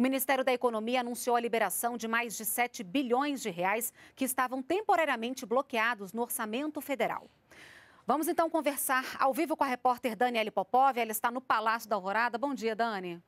O Ministério da Economia anunciou a liberação de mais de 7 bilhões de reais que estavam temporariamente bloqueados no orçamento federal. Vamos então conversar ao vivo com a repórter Daniele Popov. Ela está no Palácio da Alvorada. Bom dia, Dani.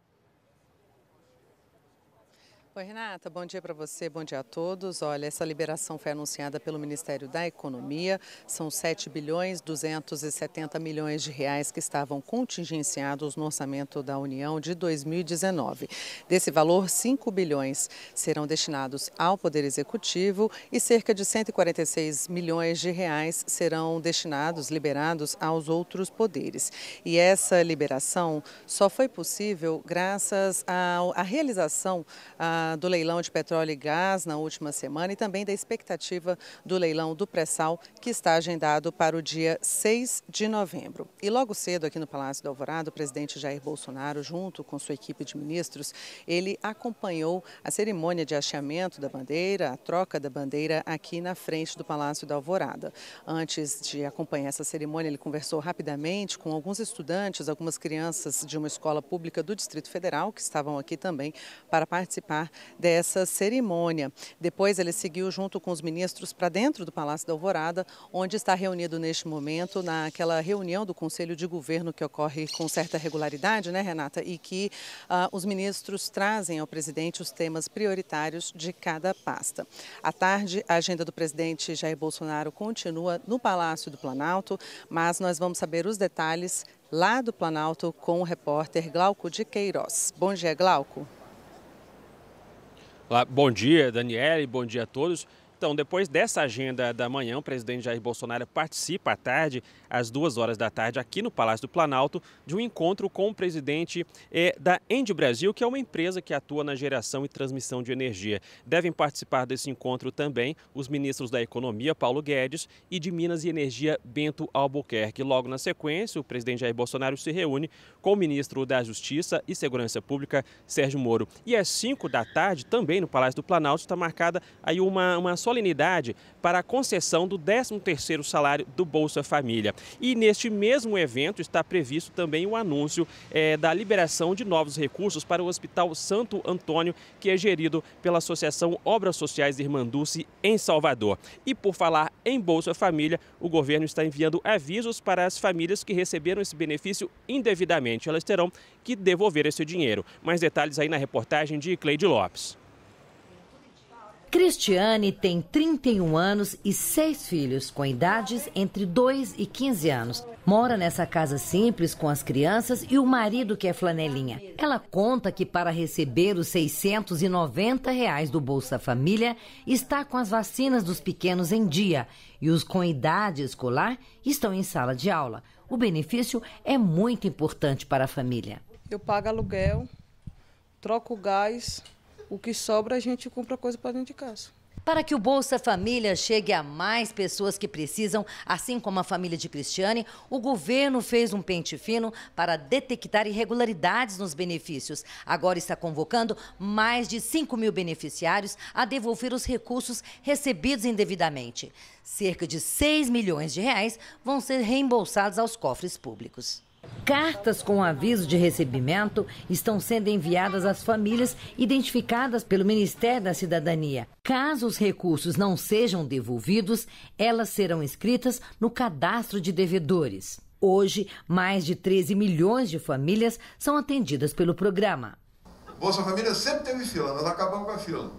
Oi, Renata, bom dia para você, bom dia a todos. Olha, essa liberação foi anunciada pelo Ministério da Economia. São 7 bilhões 270 milhões de reais que estavam contingenciados no orçamento da União de 2019. Desse valor, 5 bilhões serão destinados ao Poder Executivo e cerca de 146 milhões de reais serão destinados, liberados aos outros poderes. E essa liberação só foi possível graças à realização a do leilão de petróleo e gás na última semana e também da expectativa do leilão do pré-sal, que está agendado para o dia 6 de novembro. E logo cedo, aqui no Palácio do Alvorada, o presidente Jair Bolsonaro, junto com sua equipe de ministros, ele acompanhou a cerimônia de hasteamento da bandeira, a troca da bandeira aqui na frente do Palácio da Alvorada. Antes de acompanhar essa cerimônia, ele conversou rapidamente com alguns estudantes, algumas crianças de uma escola pública do Distrito Federal, que estavam aqui também para participar dessa cerimônia. Depois ele seguiu junto com os ministros para dentro do Palácio da Alvorada, onde está reunido neste momento naquela reunião do Conselho de Governo que ocorre com certa regularidade, né, Renata, e que uh, os ministros trazem ao presidente os temas prioritários de cada pasta. À tarde, a agenda do presidente Jair Bolsonaro continua no Palácio do Planalto, mas nós vamos saber os detalhes lá do Planalto com o repórter Glauco de Queiroz. Bom dia, Glauco. Bom dia, Daniele, bom dia a todos. Então, depois dessa agenda da manhã, o presidente Jair Bolsonaro participa à tarde, às duas horas da tarde, aqui no Palácio do Planalto, de um encontro com o presidente eh, da Endi Brasil, que é uma empresa que atua na geração e transmissão de energia. Devem participar desse encontro também os ministros da Economia, Paulo Guedes, e de Minas e Energia, Bento Albuquerque. Logo na sequência, o presidente Jair Bolsonaro se reúne com o ministro da Justiça e Segurança Pública, Sérgio Moro. E às cinco da tarde, também no Palácio do Planalto, está marcada aí uma, uma solenidade para a concessão do 13º salário do Bolsa Família. E neste mesmo evento está previsto também o anúncio é, da liberação de novos recursos para o Hospital Santo Antônio, que é gerido pela Associação Obras Sociais Irmanduce em Salvador. E por falar em Bolsa Família, o governo está enviando avisos para as famílias que receberam esse benefício indevidamente. Elas terão que devolver esse dinheiro. Mais detalhes aí na reportagem de Cleide Lopes. Cristiane tem 31 anos e seis filhos, com idades entre 2 e 15 anos. Mora nessa casa simples com as crianças e o marido que é flanelinha. Ela conta que para receber os 690 reais do Bolsa Família, está com as vacinas dos pequenos em dia e os com idade escolar estão em sala de aula. O benefício é muito importante para a família. Eu pago aluguel, troco gás, o que sobra a gente compra coisa para dentro de casa. Para que o Bolsa Família chegue a mais pessoas que precisam, assim como a família de Cristiane, o governo fez um pente fino para detectar irregularidades nos benefícios. Agora está convocando mais de 5 mil beneficiários a devolver os recursos recebidos indevidamente. Cerca de 6 milhões de reais vão ser reembolsados aos cofres públicos. Cartas com aviso de recebimento estão sendo enviadas às famílias identificadas pelo Ministério da Cidadania. Caso os recursos não sejam devolvidos, elas serão inscritas no cadastro de devedores. Hoje, mais de 13 milhões de famílias são atendidas pelo programa. Bolsa Família sempre teve fila, nós acabamos com a fila.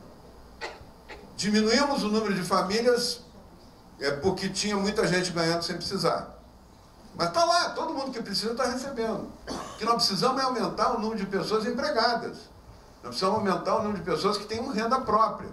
Diminuímos o número de famílias é porque tinha muita gente ganhando sem precisar. Mas está lá, todo mundo que precisa está recebendo. O que nós precisamos é aumentar o número de pessoas empregadas. Nós precisamos aumentar o número de pessoas que têm renda própria.